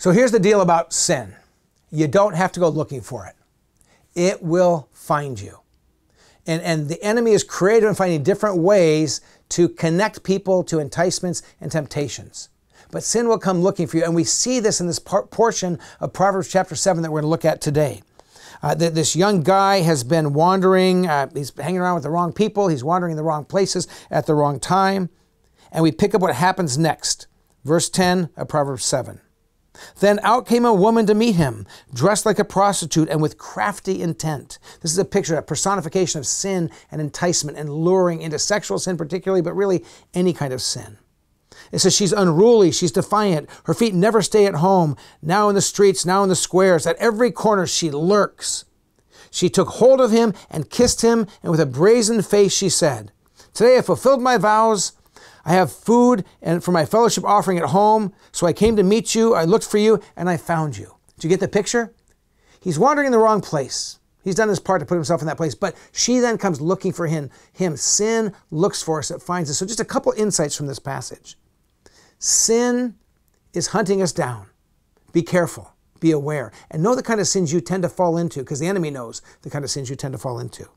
So here's the deal about sin you don't have to go looking for it, it will find you. And, and the enemy is creative in finding different ways to connect people to enticements and temptations. But sin will come looking for you. And we see this in this portion of Proverbs chapter 7 that we're going to look at today. Uh, th- this young guy has been wandering, uh, he's hanging around with the wrong people, he's wandering in the wrong places at the wrong time. And we pick up what happens next. Verse 10 of Proverbs 7. Then out came a woman to meet him, dressed like a prostitute and with crafty intent. This is a picture, a personification of sin and enticement and luring into sexual sin, particularly, but really any kind of sin. It says she's unruly, she's defiant, her feet never stay at home, now in the streets, now in the squares, at every corner she lurks. She took hold of him and kissed him, and with a brazen face she said, Today I fulfilled my vows. I have food and for my fellowship offering at home, so I came to meet you. I looked for you and I found you. Did you get the picture? He's wandering in the wrong place. He's done his part to put himself in that place, but she then comes looking for him. Him. Sin looks for us, it finds us. So just a couple insights from this passage. Sin is hunting us down. Be careful. Be aware. And know the kind of sins you tend to fall into, because the enemy knows the kind of sins you tend to fall into.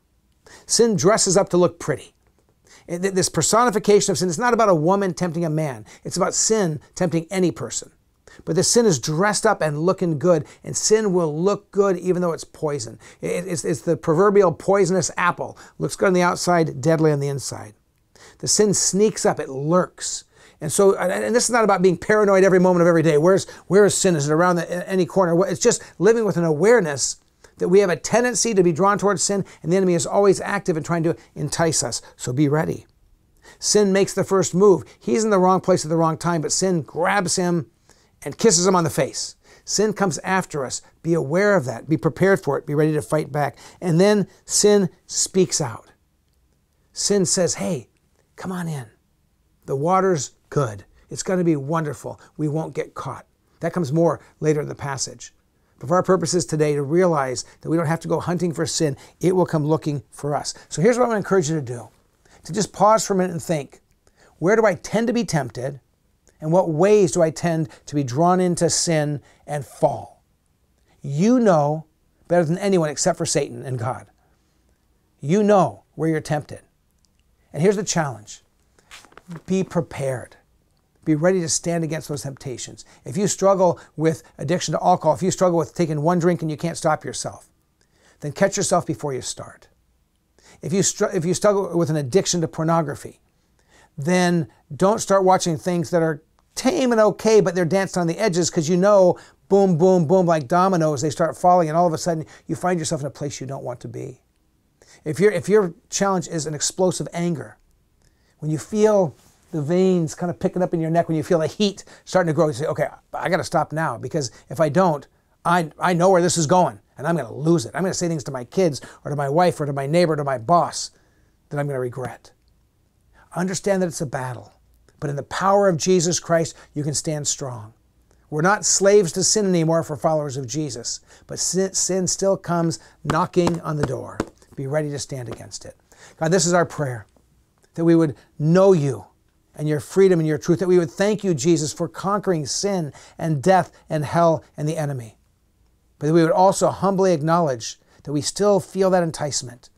Sin dresses up to look pretty. This personification of sin is not about a woman tempting a man. It's about sin tempting any person. But the sin is dressed up and looking good, and sin will look good even though it's poison. It's, the proverbial poisonous apple. Looks good on the outside, deadly on the inside. The sin sneaks up, it lurks. And so, and this is not about being paranoid every moment of every day. Where's, where is sin? Is it around the, any corner? It's just living with an awareness that we have a tendency to be drawn towards sin, and the enemy is always active in trying to entice us. So be ready. Sin makes the first move. He's in the wrong place at the wrong time, but sin grabs him and kisses him on the face. Sin comes after us. Be aware of that. Be prepared for it. Be ready to fight back. And then sin speaks out. Sin says, Hey, come on in. The water's good. It's going to be wonderful. We won't get caught. That comes more later in the passage. But for our purposes today, to realize that we don't have to go hunting for sin, it will come looking for us. So here's what I want to encourage you to do to just pause for a minute and think where do I tend to be tempted? And what ways do I tend to be drawn into sin and fall? You know better than anyone except for Satan and God. You know where you're tempted. And here's the challenge be prepared. Be ready to stand against those temptations. If you struggle with addiction to alcohol, if you struggle with taking one drink and you can't stop yourself, then catch yourself before you start. If you, if you struggle with an addiction to pornography, then don't start watching things that are tame and okay, but they're danced on the edges because you know, boom, boom, boom, like dominoes, they start falling, and all of a sudden you find yourself in a place you don't want to be. If, you if your challenge is an explosive anger, when you feel the veins kind of picking up in your neck, when you feel the heat starting to grow, you say, okay, I got to stop now because if I don't, I, I know where this is going and I'm going to lose it. I'm going to say things to my kids or to my wife or to my neighbor or to my boss that I'm going to regret. Understand that it's a battle, but in the power of Jesus Christ, you can stand strong. We're not slaves to sin anymore for followers of Jesus, but sin, sin still comes knocking on the door. Be ready to stand against it. God, this is our prayer that we would know you and your freedom and your truth, that we would thank you, Jesus, for conquering sin and death and hell and the enemy. But that we would also humbly acknowledge that we still feel that enticement.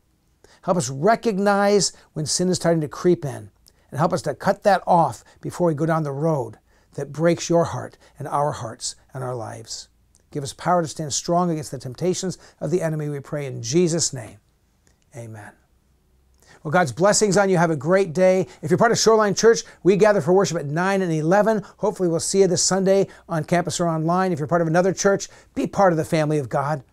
Help us recognize when sin is starting to creep in and help us to cut that off before we go down the road that breaks your heart and our hearts and our lives. Give us power to stand strong against the temptations of the enemy, we pray in Jesus' name. Amen. Well, God's blessings on you. Have a great day. If you're part of Shoreline Church, we gather for worship at 9 and 11. Hopefully, we'll see you this Sunday on campus or online. If you're part of another church, be part of the family of God.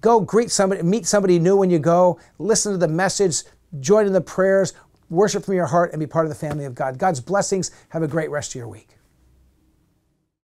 Go greet somebody, meet somebody new when you go, listen to the message, join in the prayers, worship from your heart, and be part of the family of God. God's blessings. Have a great rest of your week.